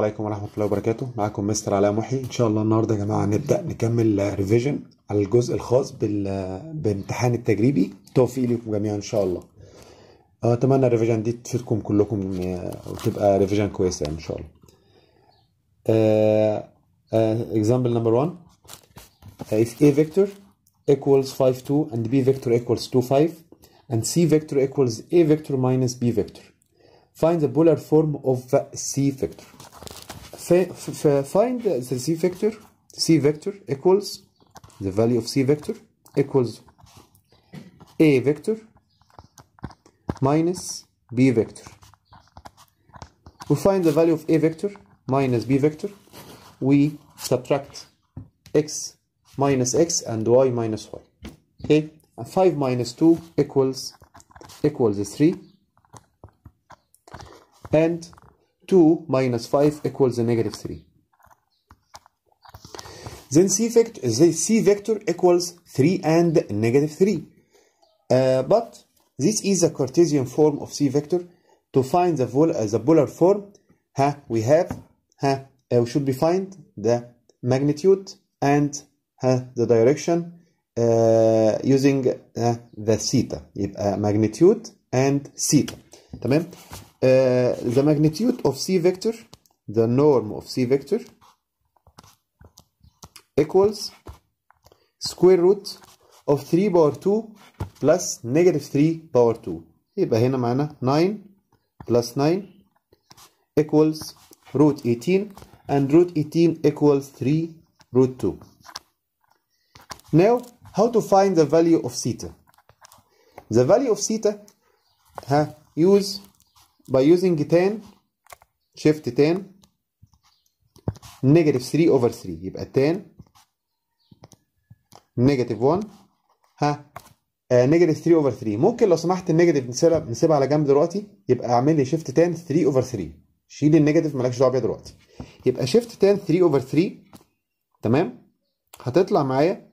عليكم ورحمة الله وبركاته. معاكم مستر علاء محي. إن شاء الله النهاردة يا جماعة نبدأ نكمل revision على الجزء الخاص. بامتحان التجريبي. توفيق لكم جميعا إن شاء الله. آه، أتمنى ال revision دي تفيدكم كلكم آه، وتبقى revision كويسة يعني إن شاء الله. uh, example number one. if A vector equals 5 2 and B vector equals 2 5 and C vector equals A vector minus B vector. Find the polar form of C vector. Find the C vector C vector equals the value of C vector equals A vector minus B vector. We find the value of A vector minus B vector. We subtract x minus x and y minus y. Okay? And 5 minus 2 equals equals 3 and 2 minus 5 equals a negative 3 then c vector the c vector equals 3 and negative 3 uh, but this is a Cartesian form of c vector to find the, vol- uh, the polar form huh, we have huh, uh, we should be find the magnitude and huh, the direction uh, using uh, the theta يبقى magnitude and theta تمام uh, the magnitude of c vector the norm of c vector equals square root of 3 power 2 plus negative 3 power 2 يبقى هنا معانا 9 plus 9 equals root 18 and root 18 equals 3 root 2 now how to find the value of theta the value of theta huh, use by using tan shift tan negative 3 over 3 يبقى tan negative 1 ها negative 3 over 3 ممكن لو سمحت ال negative نسيبها نسيبها على جنب دلوقتي. يبقى اعمل لي shift tan 3 over 3 شيل ال negative مالكش دعوة بيها دلوقتي. يبقى shift tan 3 over 3 تمام؟ هتطلع معايا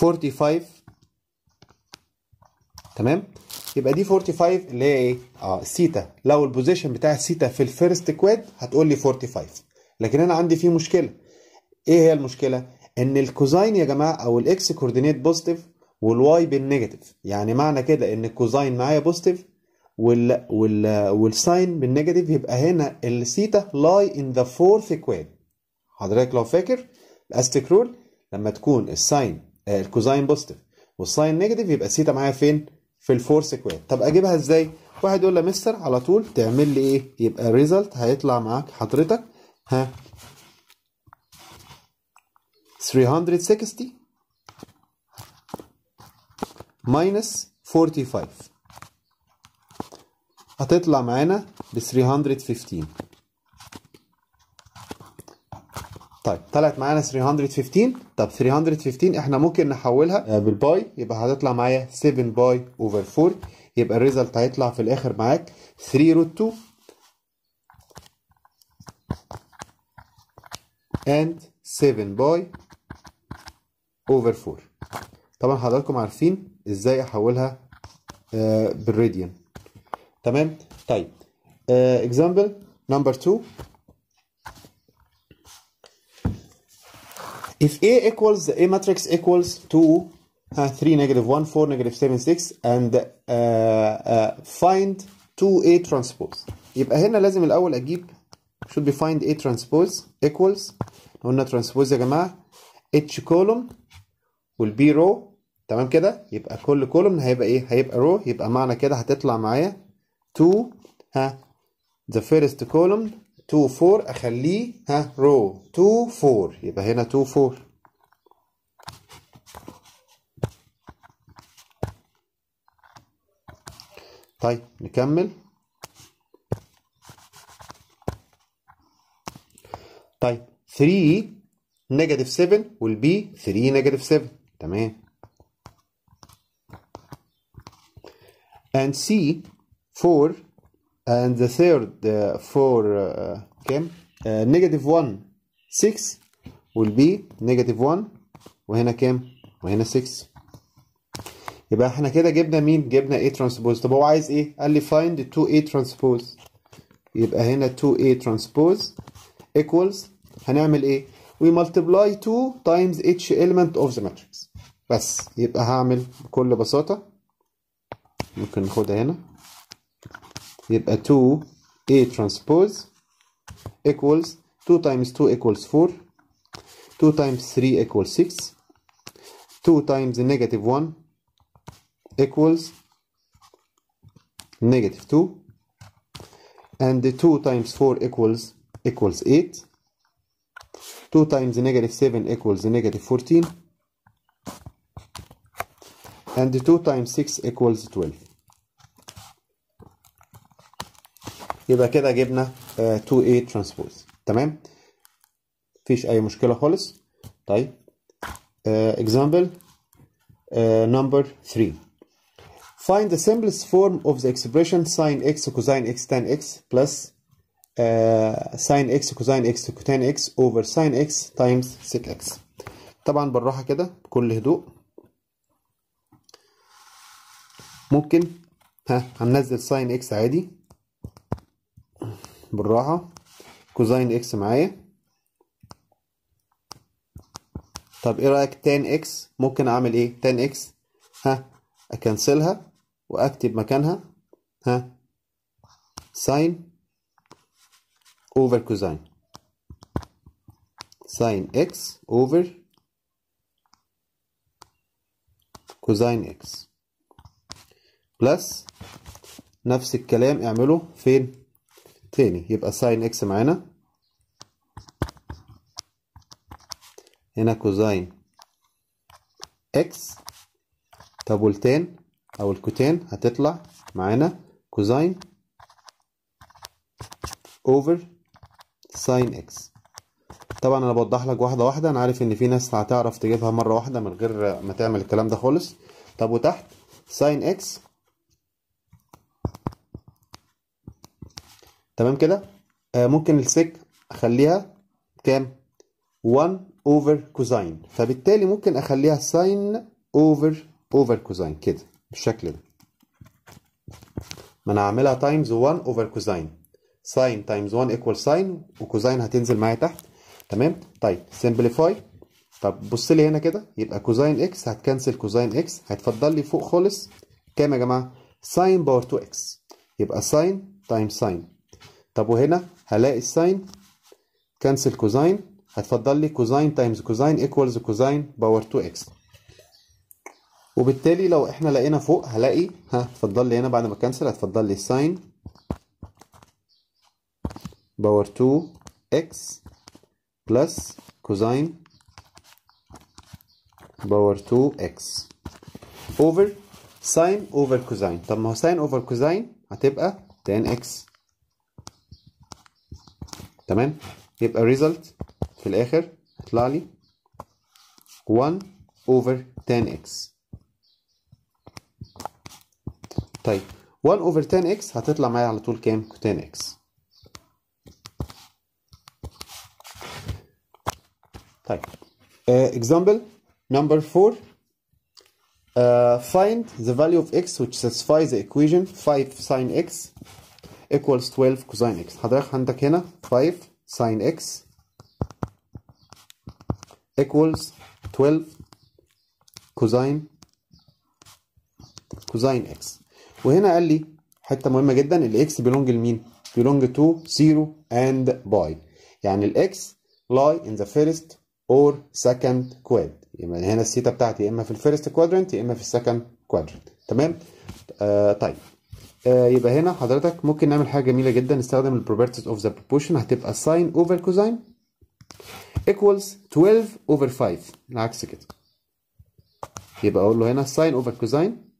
forty five تمام؟ يبقى دي 45 اللي هي إيه؟ آه الثيتا. لو ال position بتاع الثيتا في ال first quad هتقول لي 45 لكن أنا عندي فيه مشكلة. إيه هي المشكلة؟ إن ال cosine يا جماعة أو ال x coordinate positive وال y بال negative يعني معنى كده إن ال cosine معايا positive وال وال وال sine بال negative يبقى هنا ال theta lie in the fourth quad حضرتك لو فاكر ال ASTC rule لما تكون ال sine ال cosine positive. وال sine negative يبقى الثيتا معايا فين؟ في ال fourth quad طب أجيبها إزاي؟ واحد يقول لي مستر على طول تعمل لي إيه؟ يبقى ال result هيطلع معاك حضرتك ها 360 minus 45 هتطلع معانا ب 315 طيب طلعت معانا 315 طب 315 إحنا ممكن نحولها بال pi. يبقى هتطلع معايا 7 pi over 4 يبقى ال result هيطلع في الآخر معاك 3 root 2 and 7 pi over 4 طبعا حضراتكم عارفين إزاي أحولها آه بالراديان. تمام؟ طيب example number 2 If A equals A matrix equals 2, uh, 3, negative 1, 4, negative 7, 6 and uh, uh, find 2A transpose يبقى هنا لازم الأول أجيب should be find A transpose equals قلنا transpose يا جماعة H column والB row تمام كده يبقى كل column هيبقى إيه هيبقى row يبقى معنى كده هتطلع معايا 2 ها the first column 2 4 أخليه ها رو 2 4 يبقى هنا 2 4 طيب نكمل. طيب 3 negative 7 وال B 3 negative 7 تمام. And C 4 and the third uh, for uh, كام uh, negative 1 6 will be negative 1 وهنا كام وهنا 6 يبقى إحنا كده جبنا مين جبنا A transpose طب هو عايز إيه قال لي find 2A transpose يبقى هنا 2A transpose equals هنعمل إيه we multiply 2 times each element of the matrix بس يبقى هعمل بكل بساطة ممكن ناخدها هنا يبقى 2A transpose equals 2 times 2 equals 4 2 times 3 equals 6 2 times negative 1 equals negative 2 and 2 times 4 equals equals 8 2 times negative 7 equals negative 14 and 2 times 6 equals 12 يبقى كده جبنا آه، 2A إيه transpose. تمام؟ مفيش أي مشكلة خالص. طيب example number 3 find the simplest form of the expression sine x cosine x tan x plus sine x cosine x tan x over sine x times sec x طبعا بالراحة كده بكل هدوء. ممكن ها هننزل sine x عادي. بالراحة. cosine x معايا. طب إيه رأيك tan x؟ ممكن أعمل إيه؟ tan x. ها أكنسلها وأكتب مكانها. ها sine over cosine. sine x over cosine x. plus نفس الكلام اعمله فين؟ تاني. يبقى sine x معانا. هنا cosine x طب وال tan أو ال cotan هتطلع معانا cosine over sine x طبعا أنا بوضح لك واحدة واحدة. أنا عارف إن في ناس هتعرف تجيبها مرة واحدة من غير ما تعمل الكلام ده خالص. طب وتحت sine x تمام كده؟ آه ممكن ال sec أخليها كام؟ 1 over cosine فبالتالي ممكن أخليها sine over over cosine كده بالشكل ده. ما أنا هعملها times 1 over cosine sine times 1 equal sine و cosine هتنزل معايا تحت. تمام؟ طيب simplify طب بص لي هنا كده يبقى cosine x هتكنسل cosine x هيتفضل لي فوق خالص. كام يا جماعة؟ sine power 2 x يبقى sine times sine طب وهنا هلاقي ال sine cancel cosine هتفضل لي cosine times cosine equals cosine power 2 x وبالتالي لو إحنا لقينا فوق هلاقي ها اتفضل لي هنا بعد ما cancel هتفضل لي sine power 2 x plus cosine power 2 x over sine over cosine طب ما هو sine over cosine هتبقى tan x تمام يبقى ريزلت في الاخر هيطلع لي 1 اوفر tan اكس طيب 1 اوفر tan اكس هتطلع معايا على طول كام tan اكس طيب uh, example number 4 uh, find the value of x which satisfies the equation 5 sin x equals 12 cosine x. حضرتك عندك هنا 5 sin x equals 12 cosine cosine x. وهنا قال لي حتة مهمة جدا ال x belong لمين؟ belong to 0 and pi يعني ال x lie in the first or second quad يبقى هنا الثيتا بتاعتي يا إما في ال first quadrant يا إما في ال second quadrant تمام؟ آه طيب. آه يبقى هنا حضرتك ممكن نعمل حاجة جميلة جدا نستخدم ال properties of the proportion هتبقى sine over cosine equals 12 over 5 العكس كده. يبقى أقول له هنا sine over cosine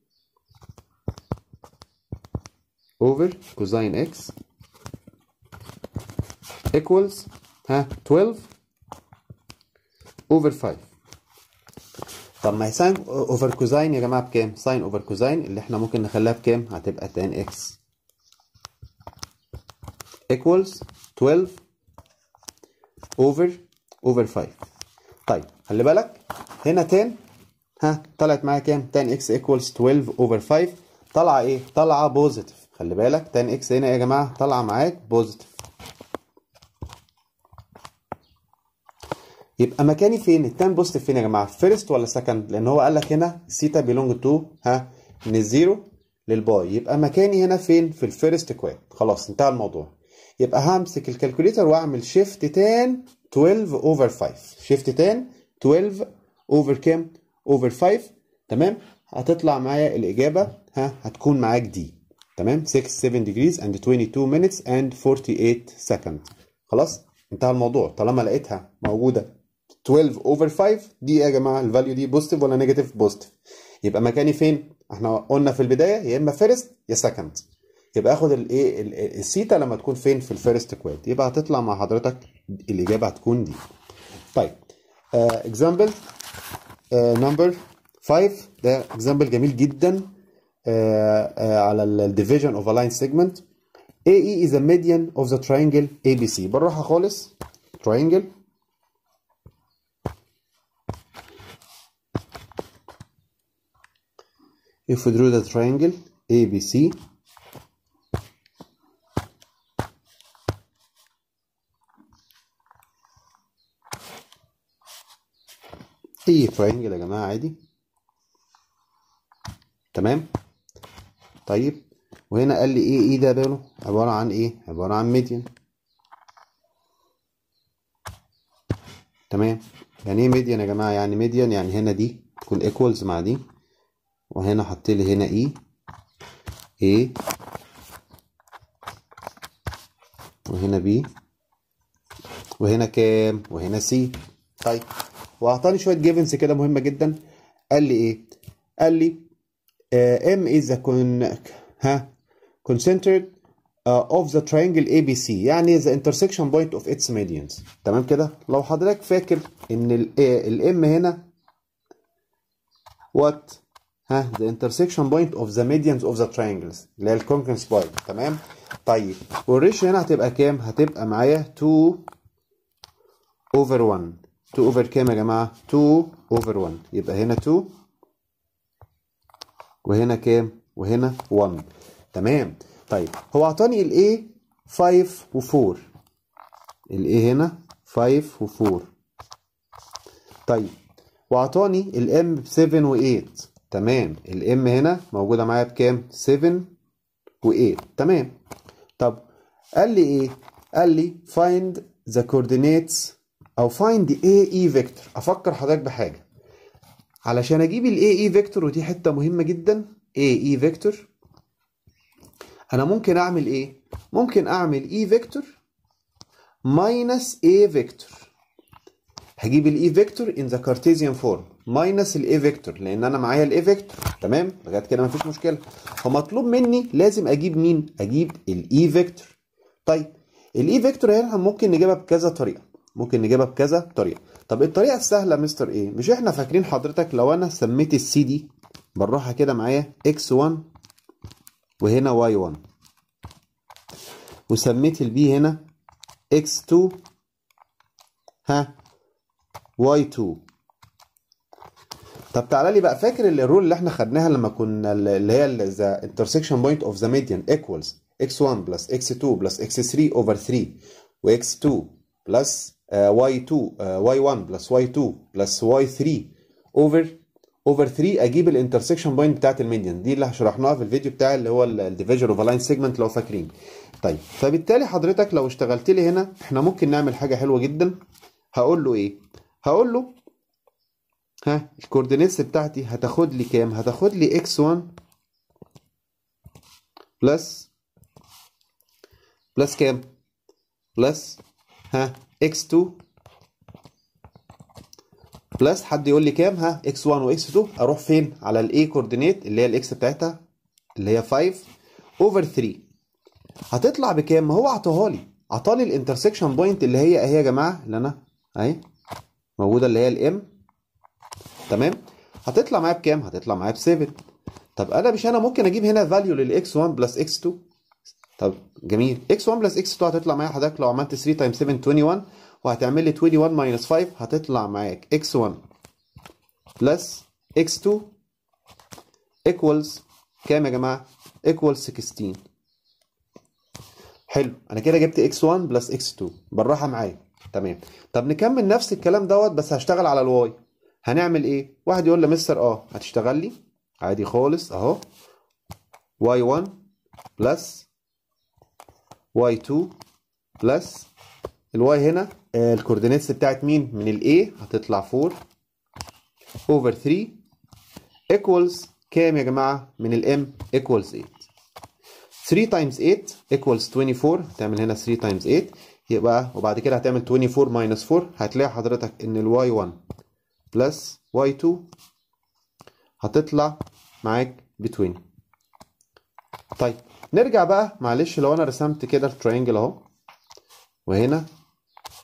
over cosine x equals ها 12 over 5 طب ما هي sine over cosine يا جماعة بكام؟ sine over cosine اللي إحنا ممكن نخليها بكام؟ هتبقى tan x. equals 12 over over 5 طيب خلي بالك هنا tan ها طلعت معايا كام؟ 10 x equals 12 over 5 طالعه إيه؟ طالعه positive خلي بالك 10 x هنا يا جماعة طالعه معاك positive يبقى مكاني فين؟ ال tan positive فين يا جماعة؟ first ولا second لأن هو قال لك هنا theta belong to ها من الزيرو لل pi. يبقى مكاني هنا فين؟ في ال first quad خلاص انتهى الموضوع. يبقى همسك ال calculator وأعمل shift tan 12 over 5 shift tan 12 over كام؟ over 5 تمام؟ هتطلع معايا الإجابة. ها هتكون معاك دي تمام؟ 6 7 degrees and 22 minutes and 48 seconds. خلاص؟ انتهى الموضوع. طالما لقيتها موجودة. 12 over 5 دي يا جماعة ال value دي positive ولا negative positive يبقى مكاني فين؟ إحنا قلنا في البداية يا إما first يا second يبقى آخد الايه السيتا لما تكون فين؟ في ال first quad يبقى هتطلع مع حضرتك الإجابة هتكون دي. طيب example number 5 ده example جميل جدا uh, uh, على ال division of line segment AE is a median of the triangle ABC بالراحة خالص. Triangle. If we draw the triangle ABC اي triangle يا جماعة عادي. تمام؟ طيب وهنا قال لي إيه؟ إيه ده باله عبارة عن إيه؟ عبارة عن ميديان تمام؟ يعني إيه median يا جماعة؟ يعني median يعني هنا دي تكون equals مع دي. وهنا حط لي هنا A E وهنا B وهنا كام؟ وهنا C طيب واعطاني شوية givens كده مهمة جدا. قال لي إيه؟ قال لي M is con ها concentric uh, of the triangle ABC يعني the intersection point of its medians. تمام كده؟ لو حضرتك فاكر إن ال M هنا what ها the intersection point of the medians of the triangles اللي هي ال concurrence point تمام؟ طيب وال ratio هنا هتبقى كام؟ هتبقى معايا 2 over 1 2 over كام يا جماعة؟ 2 over 1 يبقى هنا 2 وهنا كام؟ وهنا 1 تمام؟ طيب هو أعطاني ال A 5 و4 الايه هنا 5 و4 طيب وأعطاني الام ب 7 و8 تمام. الام هنا موجودة معايا بكام؟ 7 و8 تمام. طب قال لي إيه؟ قال لي find the coordinates أو find the AE vector. أفكر حضرتك بحاجة. علشان أجيب ال AE vector ودي حتة مهمة جدا. AE vector. أنا ممكن أعمل إيه؟ ممكن أعمل E vector minus A vector. هجيب ال E vector in the cartesian form minus ال A vector لأن أنا معايا ال A vector تمام؟ لغاية كده مفيش مشكلة. فمطلوب مني لازم أجيب مين؟ أجيب ال E vector طيب ال E vector هنا ممكن نجيبها بكذا طريقة. ممكن نجيبها بكذا طريقة. طب الطريقة السهلة مستر إيه؟ مش إحنا فاكرين حضرتك لو أنا سميت ال C دي بالراحه كده معايا x 1 وهنا y 1 وسميت ال B هنا x 2 ها؟ Y2 طب تعالى لي بقى فاكر ال rule اللي إحنا خدناها لما كنا اللي هي the intersection point of the median equals x1 plus x2 plus x3 over 3 و x2 plus uh, y2 uh, y1 plus y2 plus y3 over over 3 أجيب ال intersection point بتاعت ال median دي اللي شرحناها في الفيديو بتاع اللي هو ال division of line segment لو فاكرين. طيب فبالتالي حضرتك لو اشتغلت لي هنا إحنا ممكن نعمل حاجة حلوة جدا. هقول له إيه؟ هقول له ها ال coordinates بتاعتي هتاخد لي كام؟ هتاخد لي x1 plus plus كام؟ plus ها x2 plus حد يقول لي كام؟ ها x1 و x2 أروح فين؟ على ال A coordinate اللي هي ال x بتاعتها اللي هي 5 over 3 هتطلع بكام؟ ما هو عطاها لي. عطاني ال intersection point اللي هي اهي يا جماعة اللي أنا أهي موجودة اللي هي ال M تمام؟ هتطلع معايا بكام؟ هتطلع معايا ب 7 طب أنا مش أنا ممكن أجيب هنا value لل x 1 plus x 2 طب جميل. x 1 plus x 2 هتطلع معايا؟ حضرتك لو عملت 3 time 7 21 وهتعمل لي 21 minus 5 هتطلع معاك x 1 plus x2 equals كام يا جماعة؟ equals 16 حلو. أنا كده جبت x1 plus x2 بالراحة معايا. تمام. طب نكمل نفس الكلام دوت بس هشتغل على ال y هنعمل إيه؟ واحد يقول لي مستر آه هتشتغل لي؟ عادي خالص أهو. y1 plus y2 plus ال y هنا. آه، ال coordinates بتاعت مين؟ من ال A هتطلع 4 over 3 equals كام يا جماعة؟ من ال M equals 8 3 times 8 equals 24 تعمل هنا 3 times 8 يبقى وبعد كده هتعمل 24 minus 4 هتلاقي حضرتك إن ال y 1 plus y 2 هتطلع معاك ب 20 طيب نرجع بقى معلش لو أنا رسمت كده ال triangle أهو وهنا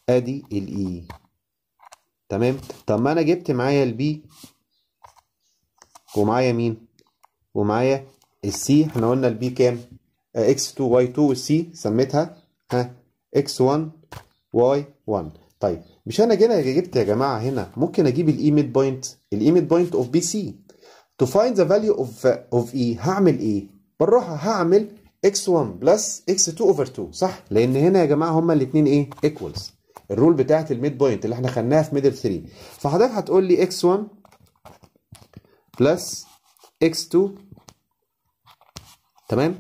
أدي ال A تمام؟ طب ما أنا جبت معايا ال B ومعايا مين؟ ومعايا ال C إحنا قلنا البي كام؟ إكس 2 واي 2 والسي سميتها ها x 1 y 1 طيب مش أنا جينا جبت يا جماعة هنا. ممكن أجيب ال E midpoint ال E midpoint of BC to find the value of of e هعمل إيه؟ بالراحة هعمل x1 plus x2 over 2 صح؟ لأن هنا يا جماعة هما الاثنين إيه؟ equals. ال rule بتاعت ال midpoint اللي إحنا خدناها في middle 3 فحضرتك هتقول لي x1 plus x2 تمام؟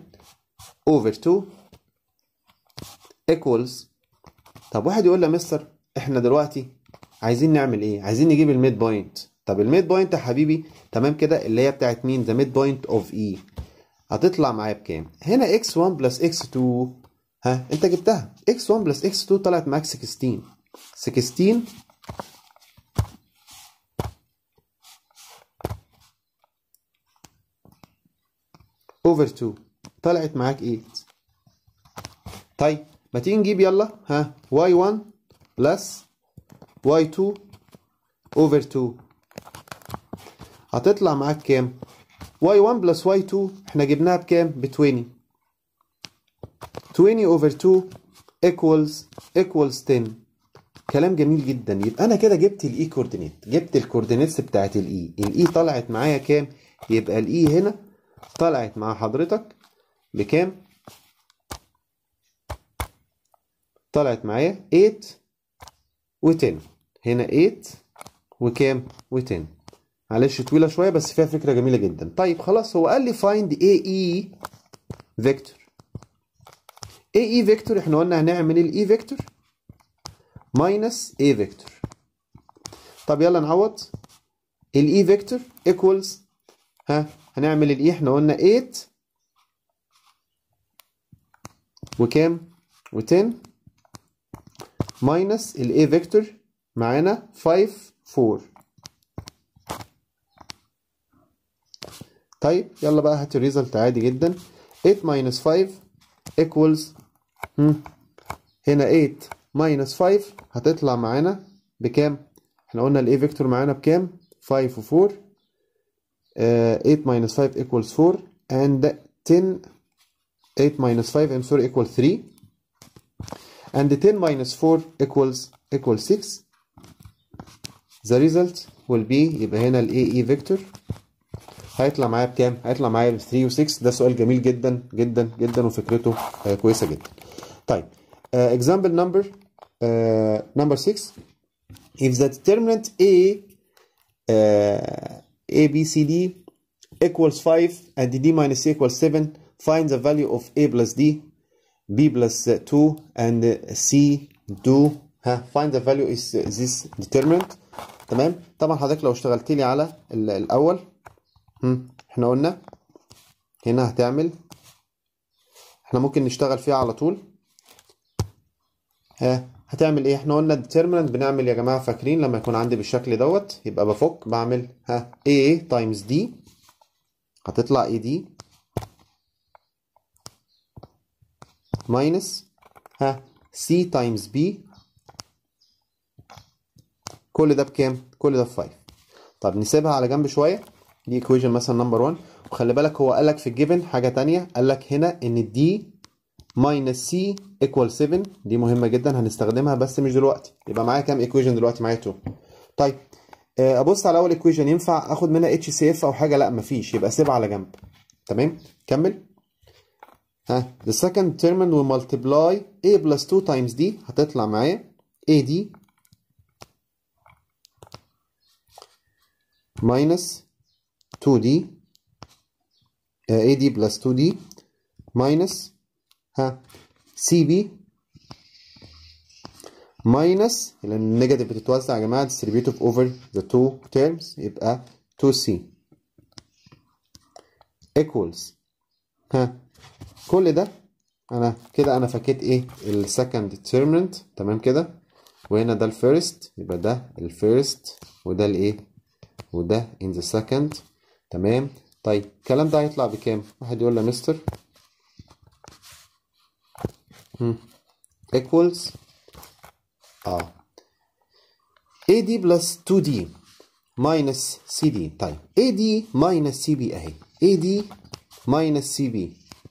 over 2 equals. طب واحد يقول لي يا مستر إحنا دلوقتي عايزين نعمل إيه؟ عايزين نجيب ال midpoint طب ال midpoint يا حبيبي تمام كده؟ اللي هي بتاعت مين؟ the midpoint of E هتطلع معايا بكام؟ هنا x1 plus x2 ها انت جبتها. X1 plus x2 طلعت معاك 16 16 over 2 طلعت معاك 8 طيب ما تيجي نجيب يلا. ها y1 plus y2 over 2 هتطلع معاك كام؟ y1 plus y2 إحنا جبناها بكام؟ ب 20 20 over 2 equals equals 10 كلام جميل جدا. يبقى أنا كده جبت ال y coordinate جبت ال coordinates بتاعت ال E ال E طلعت معايا كام؟ يبقى الاي هنا طلعت مع حضرتك بكام؟ طلعت معايا 8 و10 هنا 8 وكام؟ و10 معلش طويلة شوية بس فيها فكرة جميلة جدا. طيب خلاص هو قال لي find AE vector. AE vector إحنا قلنا هنعمل ال E vector minus A vector. طب يلا نعوض. ال E vector equals ها هنعمل ال E إحنا قلنا 8 وكام؟ و10 ال A vector معانا 5 4 طيب يلا بقى هات الريزلت عادي جدا 8 minus 5 equals هم. هنا 8 minus 5 هتطلع معانا بكام؟ إحنا قلنا ال A vector معانا بكام؟ 5 و 4 uh, 8 minus 5 equals 4 and 10 8 minus 5 and 4 equal 3 and 10 minus 4 equals equals 6 the result will be يبقى هنا ال AE vector هيطلع معايا بكام؟ هيطلع معايا ب 3 و 6 ده سؤال جميل جدا جدا جدا وفكرته آه كويسه جدا. طيب uh, example number uh, number 6 if the determinant A uh, A B C D equals 5 and D minus C equals 7 find the value of A plus D B plus 2 and C do. ها find the value is this determinant تمام؟ طبعا حضرتك لو اشتغلت لي على الأول. إحنا قلنا هنا هتعمل إحنا ممكن نشتغل فيها على طول. ها هتعمل إيه؟ إحنا قلنا determinant بنعمل يا جماعة فاكرين لما يكون عندي بالشكل دوت يبقى بفك بعمل ها A times D هتطلع AD minus ها C times B كل ده بكام؟ كل ده ب 5 طب نسيبها على جنب شوية. دي equation مثلا number 1 وخلي بالك هو قال لك في ال given حاجة تانية. قال لك هنا إن d minus c equal 7 دي مهمة جدا هنستخدمها بس مش دلوقتي. يبقى معايا كام equation دلوقتي؟ معايا 2 طيب آه، أبص على أول equation ينفع آخد منها HCF أو حاجة؟ لا مفيش. يبقى سيبها على جنب. تمام؟ كمل. ها the second term we multiply a plus 2 times d هتطلع معايا a d minus 2d آه، a d plus 2d minus ها cb minus لأن النيجاتيف بتتوزع يا جماعة distributive over the two terms يبقى 2c equals ها كل ده أنا كده أنا فكيت إيه ال second determinant تمام كده؟ وهنا ده ال first يبقى ده ال first وده الايه وده in the second تمام؟ طيب الكلام ده هيطلع بكام؟ واحد يقول لي مستر. equals آه. AD plus 2D minus CD طيب AD minus CB أهي. AD minus CB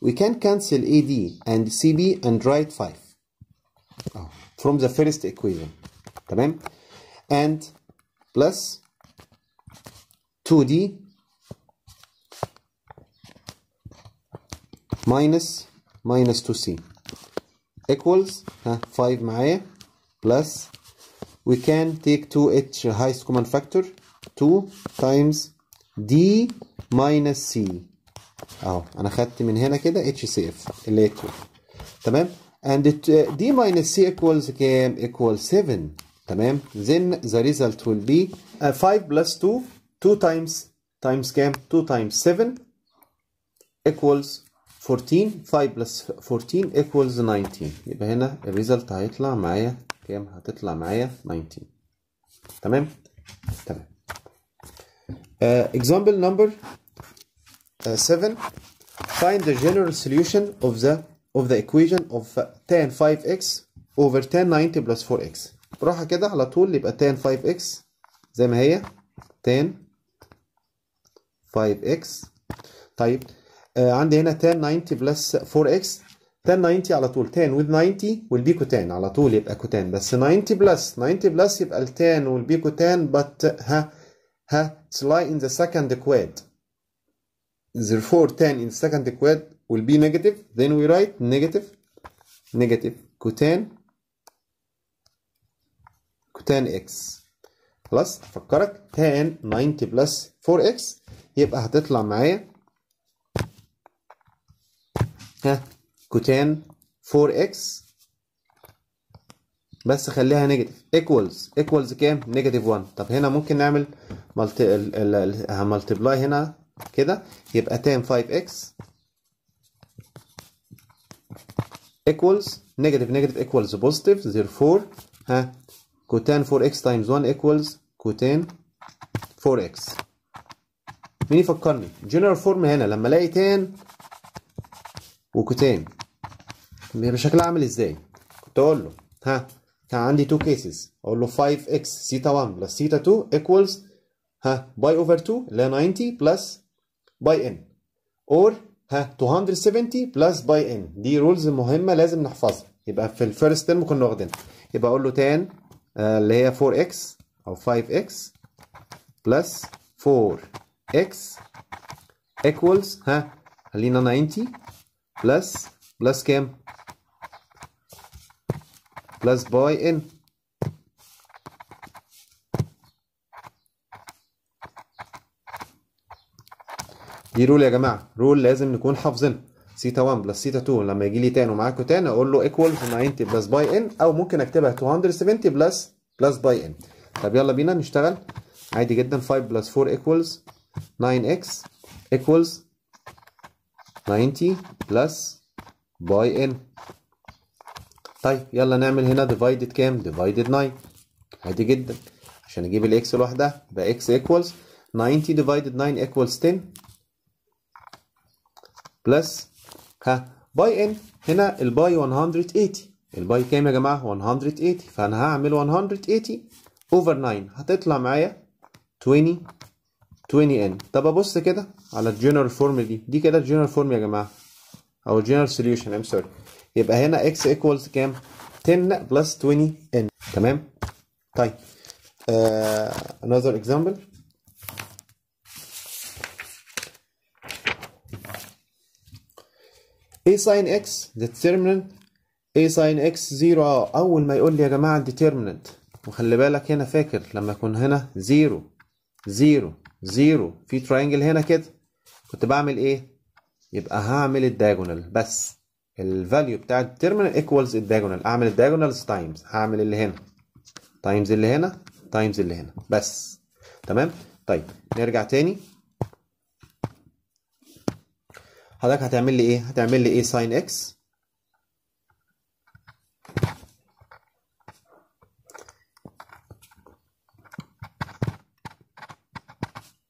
we can cancel AD and CB and write 5 اه from the first equation تمام and plus 2D minus minus 2C equals ها 5 معايا plus we can take 2h highest common factor 2 times d minus c اهو أنا خدت من هنا كده HCF اللي هي 2 تمام and uh, d minus c equals كام equals 7 تمام then the result will be uh, 5 plus 2 2 times times كام 2 times 7 equals 14 5 plus 14 equals 19 يبقى هنا الريزلت هيطلع معايا كام هتطلع معايا 19 تمام تمام uh, example number uh, 7 find the general solution of the of the equation of tan 5x over tan 90 plus 4x بروحها كده على طول يبقى tan 5x زي ما هي tan 5x طيب آه عندي هنا tan 90 بلس 4x tan 90 على طول tan with 90 والبي كوتان على طول يبقى كوتان بس 90 بلس 90 بلس يبقى التان والبي كوتان but ها ها it's lie in the second quad therefore tan in second quad will be negative then we write negative negative cotan cotan x. خلاص افكرك tan 90 بلس 4x يبقى هتطلع معايا ها cotan 4x بس خليها negative equals equals كام؟ negative 1 طب هنا ممكن نعمل multi multiply هنا كده. يبقى tan 5x equals negative negative equals positive. therefore ها cotan 4x times 1 equals cotan 4x مين يفكرني؟ general form هنا. لما ألاقي tan و cotan بيبقى شكلها عامل إزاي؟ كنت أقول له ها كان عندي 2 cases. أقول له 5x سيتا 1 plus سيتا 2 equals ها pi over 2 اللي هي 90 plus pi n or ها 270 plus pi n دي rules مهمة لازم نحفظها. يبقى في ال first term كنا واخدينها. يبقى أقول له tan آه اللي هي 4x أو 5x plus 4x equals ها خلينا 90 plus plus كام؟ plus pi n دي rule يا جماعة. rule لازم نكون حافظينها. سيتا 1 plus theta 2 لما يجي لي tan ومعاه cotan أقول له equal 90 plus pi n أو ممكن أكتبها 270 plus plus pi n. طب يلا بينا نشتغل. عادي جدا. 5 plus 4 equals 9x equals 90 plus pi n. طيب يلا نعمل هنا divided كام؟ divided 9 عادي جدا. عشان أجيب ال x لوحدها يبقى x equals 90 divided 9 equals 10 plus ها pi n هنا ال pi 180 ال pi كام يا جماعة؟ 180 فأنا هعمل 180 over 9 هتطلع معايا 20 20 n طب أبص كده على ال general form دي. دي كده ال general form يا جماعة. أو ال general solution I'm sorry يبقى هنا x equals كام؟ 10 plus 20 n تمام؟ طيب. uh, another example. A sin x determinant. A sin x 0 أول ما يقول لي يا جماعة determinant. وخلي بالك هنا فاكر لما يكون هنا 0 0 0 في triangle هنا كده. كنت بعمل إيه؟ يبقى هعمل ال diagonal بس ال value بتاع ال determinant equals ال diagonal أعمل ال diagonals times هعمل اللي هنا. times اللي هنا. times اللي هنا. بس. تمام؟ طيب. نرجع تاني. حضرتك هتعمل لي إيه؟ هتعمل لي إيه ساين إكس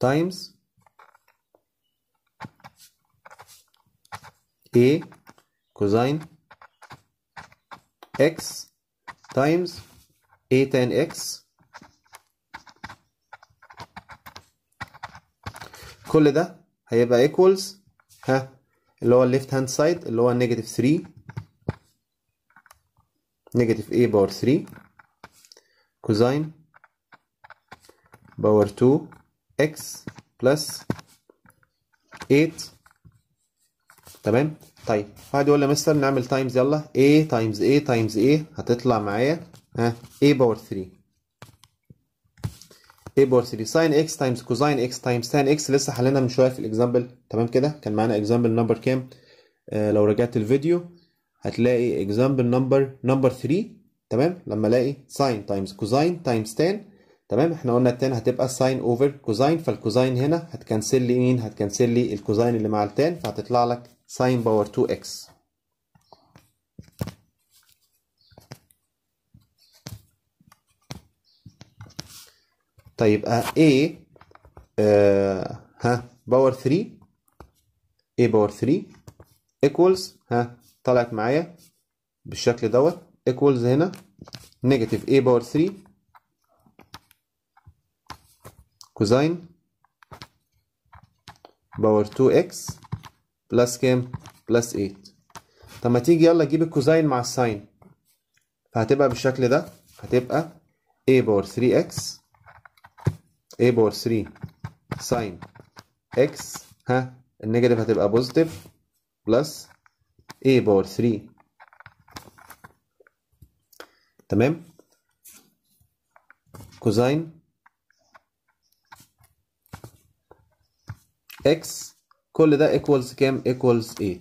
تايمز a cosine x times a tan x كل ده هيبقى equals ها اللي هو left hand side اللي هو negative 3 negative a power 3 cosine power 2 x plus 8 تمام؟ طيب واحد يقول لي مستر نعمل times يلا a times a times a هتطلع معايا ها a power 3 a power 3 sine x times cosine x times tan x. لسه حلينا من شوية في ال example تمام كده؟ كان معانا example number كام؟ آه لو رجعت الفيديو هتلاقي example number number 3 تمام؟ لما الاقي sine times cosine times tan تمام؟ إحنا قلنا ال tan هتبقى sine over cosine فال cosine هنا هت cancel لي مين؟ هت cancel لي ال cosine اللي مع ال tan فهتطلع لك sine power 2x طيب يبقى a آه ها power 3 a power 3 equals ها طلعت معايا بالشكل دوت equals هنا negative a power 3 cosine power 2x plus كام؟ plus 8 طب ما تيجي يلا جيب ال cosine مع ال sine فهتبقى بالشكل ده هتبقى a power 3x a power 3 sine x ها ال negative هتبقى positive plus a power 3 تمام؟ cosine x كل ده equals كام؟ equals 8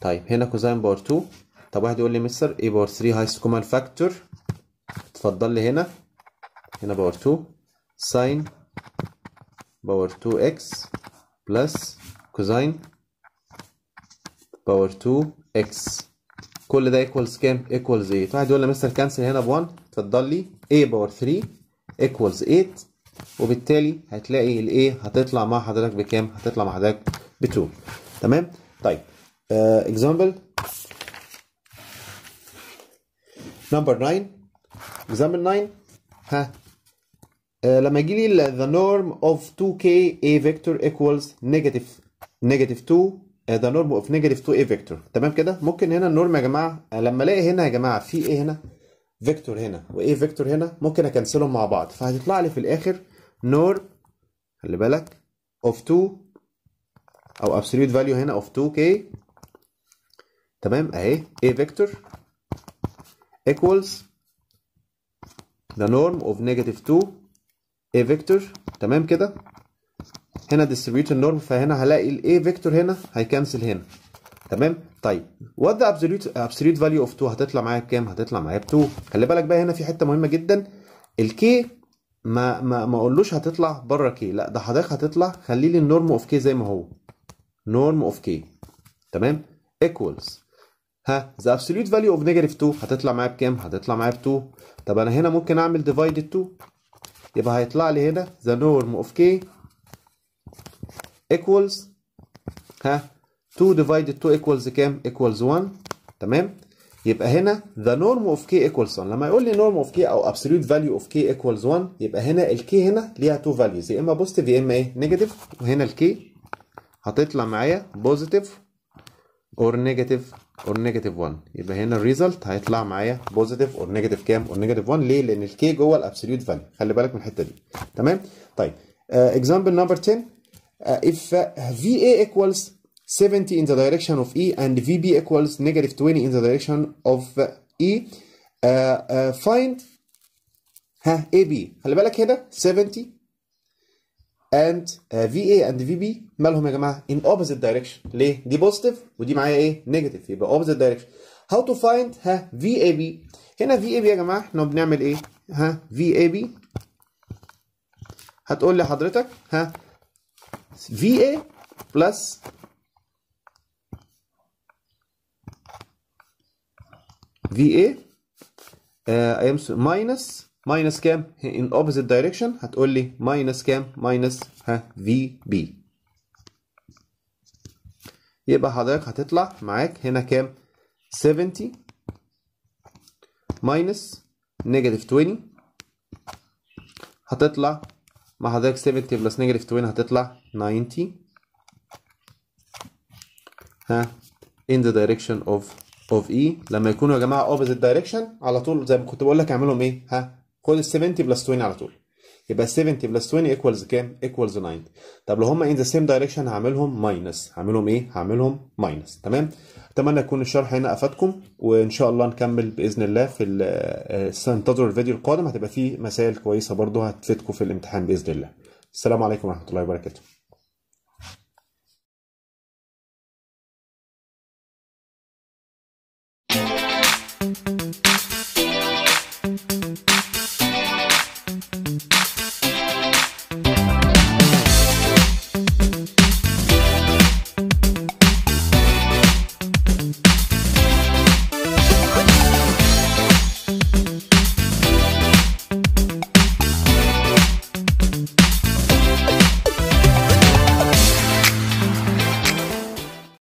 طيب هنا كوزين باور 2 طب واحد يقول لي mister a power 3 highest common factor اتفضل لي هنا. هنا power 2 sine power 2x plus cosine power 2x كل ده equals كام؟ equals 8 واحد يقول لي mister cancel هنا ب 1 اتفضل لي. a power 3 equals 8 وبالتالي هتلاقي الايه هتطلع مع حضرتك بكام؟ هتطلع مع حضرتك ب 2 تمام؟ طيب example number 9 example 9 ها لما يجي لي the norm of 2k a vector equals negative negative 2 uh, the norm of negative 2 a vector. تمام كده؟ ممكن هنا ال norm يا جماعة لما الاقي هنا يا جماعة في إيه هنا؟ vector هنا و a vector هنا ممكن أكنسلهم مع بعض. فهتطلع لي في الآخر نورم خلي بالك of 2 أو absolute value هنا of 2k تمام؟ أهي a vector equals the norm of negative 2 a vector تمام كده؟ هنا distribute النورم فهنا هلاقي ال a vector هنا هيكنسل هنا تمام؟ طيب what the absolute absolute value of 2 هتطلع معايا بكام؟ هتطلع معايا ب 2 خلي بالك بقى هنا في حتة مهمة جدا. ال k ما ما ما اقولوش هتطلع بره k لا ده حضرتك هتطلع خلي لي ال norm of k زي ما هو. norm of k تمام؟ equals. ها the absolute value of negative 2 هتطلع معايا بكام؟ هتطلع معايا ب 2 طب أنا هنا ممكن أعمل divided 2 يبقى هيطلع لي هنا the norm of k equals ها 2 divided 2 equals كام equals 1 تمام يبقى هنا the norm of k equals 1 لما يقول لي norm of k أو absolute value of k equals 1 يبقى هنا ال k هنا ليها 2 values يا اما positive يا اما إيه negative وهنا ال k هتطلع معايا positive or negative or negative 1 يبقى هنا ال result هيطلع معايا positive or negative كام or negative 1 ليه؟ لأن ال k جوه ال absolute value خلي بالك من الحتة دي. تمام؟ طيب. example number 10 uh, if uh, VA equals 70 in the direction of E and VB equals negative 20 in the direction of E. uh, uh, find ها AB خلي بالك هنا 70 and uh, VA and VB مالهم يا جماعة in opposite direction ليه دي positive ودي معايا إيه negative يبقى opposite direction how to find ها VAB هنا VAB يا جماعة إحنا بنعمل إيه ها VAB هتقول لي حضرتك ها VA plus VA uh, minus minus كام in opposite direction. هتقول لي minus كام minus ها VB يبقى حضرتك هتطلع معاك هنا كام 70 minus negative 20 هتطلع مع حضرتك 70 plus negative 20 هتطلع 90 ها in the direction of of E. لما يكونوا يا جماعة opposite direction على طول زي ما كنت بقول لك اعملهم إيه؟ ها خد ال 70 plus 20 على طول يبقى 70 plus 20 equals كام؟ equals 9 طب لو هم in the same direction هعملهم minus هعملهم إيه؟ هعملهم minus تمام؟ أتمنى يكون الشرح هنا أفادكم وإن شاء الله نكمل بإذن الله في انتظروا الفيديو القادم هتبقى فيه مسائل كويسة برضه هتفيدكم في الامتحان بإذن الله. السلام عليكم ورحمة الله وبركاته.